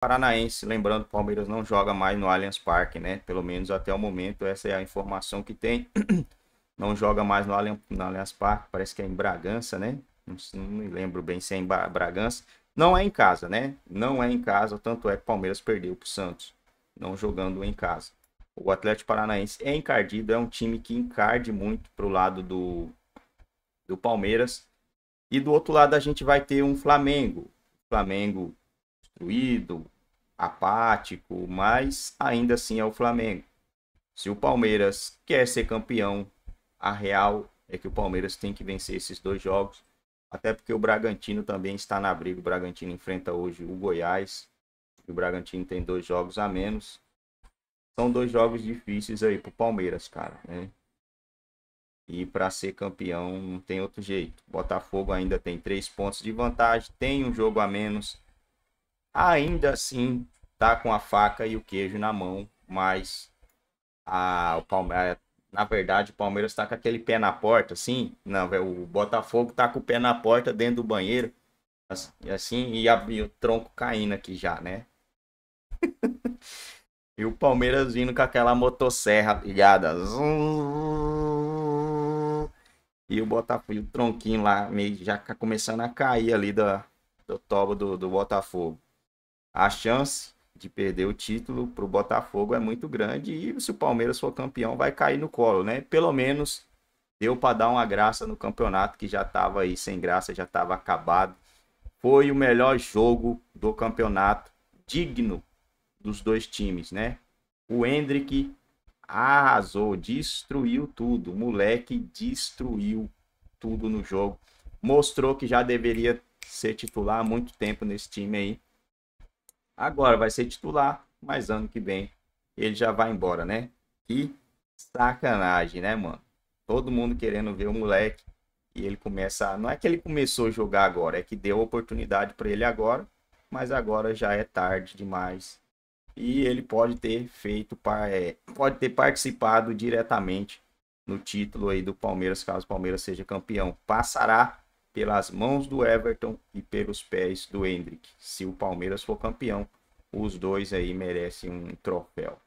Paranaense, lembrando, Palmeiras não joga mais no Allianz Parque, né? Pelo menos até o momento, essa é a informação que tem. Não joga mais no Allianz, no Allianz Parque, parece que é em Bragança, né? Não, não me lembro bem se é em Bragança. Não é em casa, né? Não é em casa, tanto é que o Palmeiras perdeu para o Santos, não jogando em casa. O Atlético Paranaense é encardido, é um time que encarde muito para o lado do, do Palmeiras. E do outro lado a gente vai ter um Flamengo. Flamengo destruído, apático, mas ainda assim é o Flamengo. Se o Palmeiras quer ser campeão, a real é que o Palmeiras tem que vencer esses dois jogos. Até porque o Bragantino também está na briga. O Bragantino enfrenta hoje o Goiás. O Bragantino tem dois jogos a menos. São dois jogos difíceis aí pro Palmeiras, cara, né? E para ser campeão não tem outro jeito. O Botafogo ainda tem três pontos de vantagem, tem um jogo a menos ainda assim tá com a faca e o queijo na mão, mas a, o Palmeiras, na verdade, o Palmeiras tá com aquele pé na porta, assim, não, o Botafogo tá com o pé na porta dentro do banheiro, assim, e, a, e o tronco caindo aqui já, né? e o Palmeiras vindo com aquela motosserra ligada. E o Botafogo, o tronquinho lá, meio já começando a cair ali da, do tobo do, do Botafogo a chance de perder o título para o Botafogo é muito grande e se o Palmeiras for campeão vai cair no colo, né? Pelo menos deu para dar uma graça no campeonato que já estava aí sem graça, já estava acabado. Foi o melhor jogo do campeonato, digno dos dois times, né? O Hendrick arrasou, destruiu tudo. O moleque destruiu tudo no jogo. Mostrou que já deveria ser titular há muito tempo nesse time aí. Agora vai ser titular, mas ano que vem ele já vai embora, né? Que sacanagem, né, mano? Todo mundo querendo ver o moleque e ele começa. Não é que ele começou a jogar agora, é que deu oportunidade para ele agora, mas agora já é tarde demais. E ele pode ter feito, é, pode ter participado diretamente no título aí do Palmeiras, caso o Palmeiras seja campeão. Passará pelas mãos do Everton e pelos pés do Hendrick. Se o Palmeiras for campeão, os dois aí merecem um troféu.